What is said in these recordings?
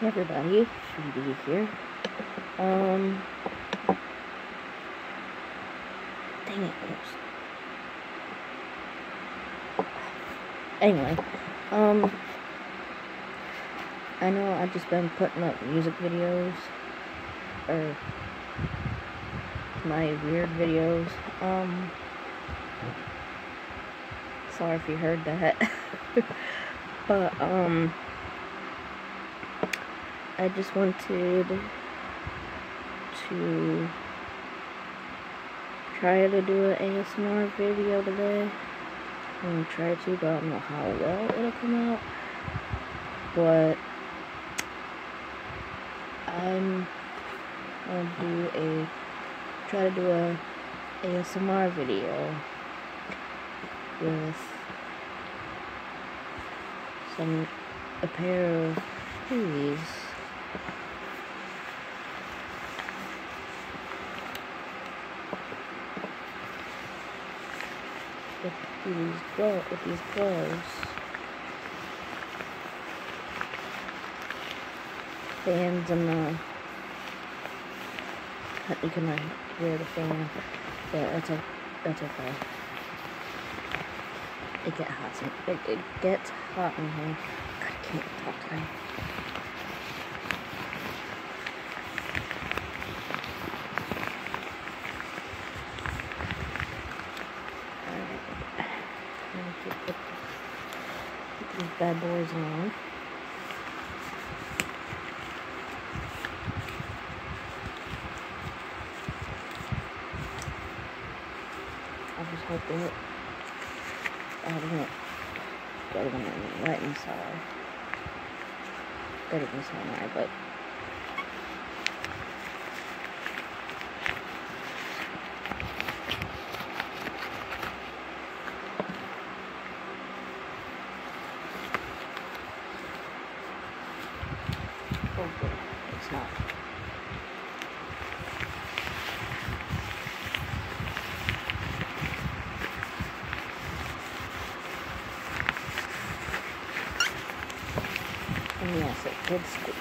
Hey everybody, Shooty here. Um, dang it, oops. Anyway, um, I know I've just been putting up music videos, or my weird videos, um, sorry if you heard that, but, um, I just wanted to try to do an ASMR video today. I'm gonna try to, but I don't know how well it'll come out. But I'm gonna do a try to do a ASMR video with some a pair of these. With these gloves, with these. Fans and the you can like, hear the fan. Yeah, that's a that's okay. It gets hot. It, it gets hot in here. God, I can't talk these bad boys on. I just hope that I don't get them right inside. Better than samurai, but hopefully it's not. And yes, it did squeak.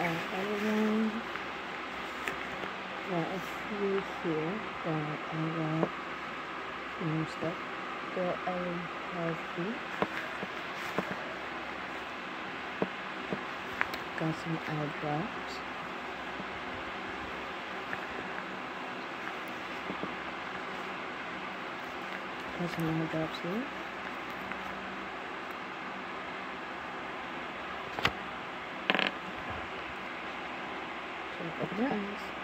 Alright, everyone. Got a few here that I got new stuff that um, I have here. Got some eye drops. Got some eye drops here. So open your eyes.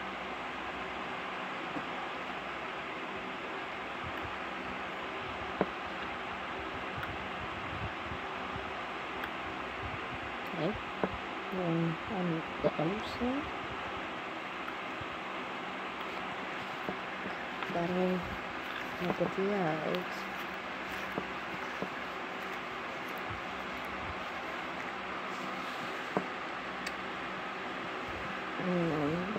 Okay. Then on the other side. That'll help with the eyes. And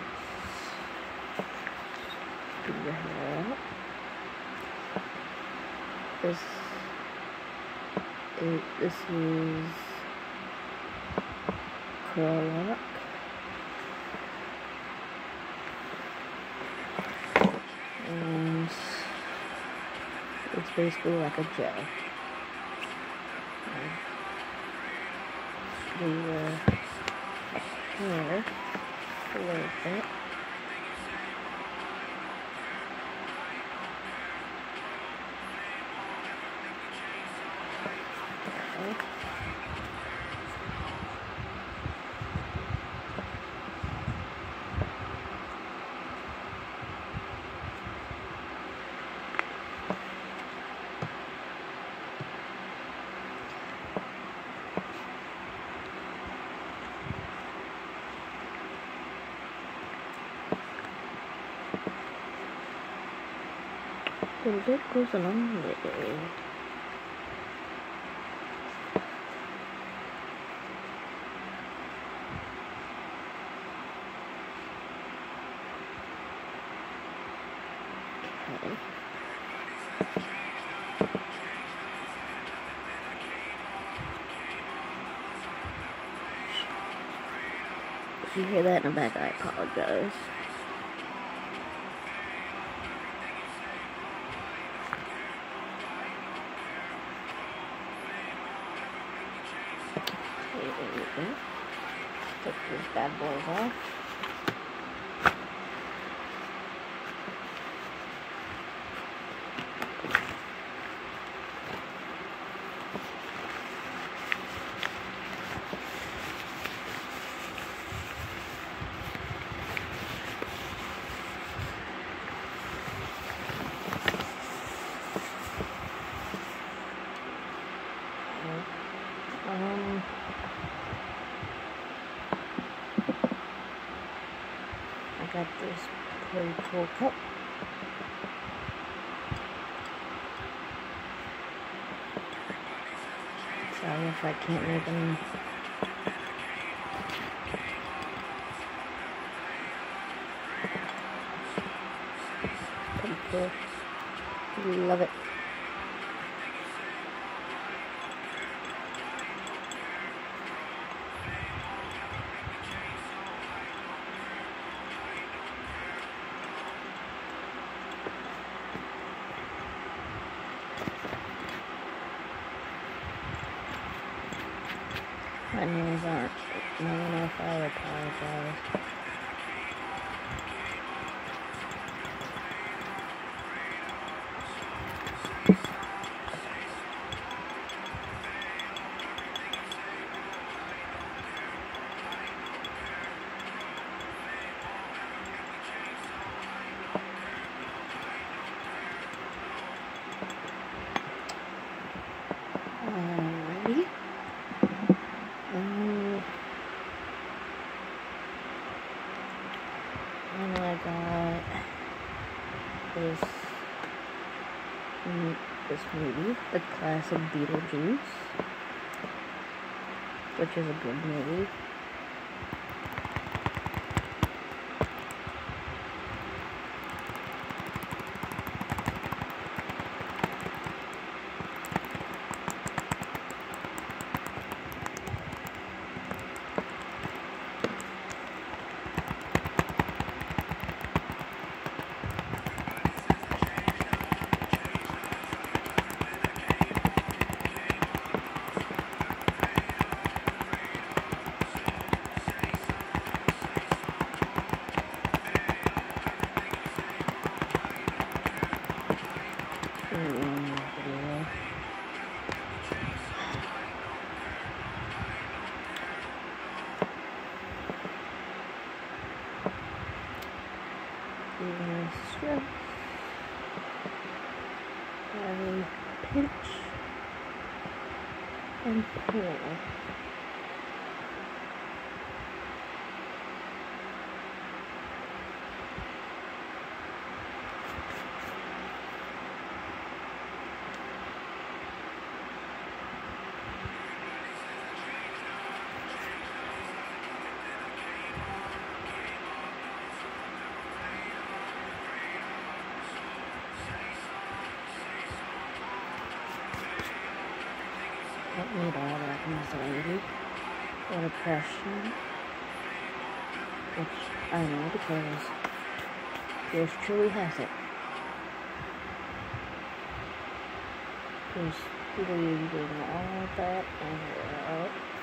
do your hair out. This it, this is curl. And it's basically like a gel. The uh, hair a little. Bit goes. If you hear that in the back, I apologize. These bad boys off. Um, got this pretty cool cup. Sorry if I can't make them. Pretty cool. Love it. My nails aren't long enough, I apologize. And I got this this movie, The Classic Beetlejuice, which is a good movie. Mm, video. Even stress. I pinch and pull. Or depression. Which I know because yours truly has it. Because people using all of that and out.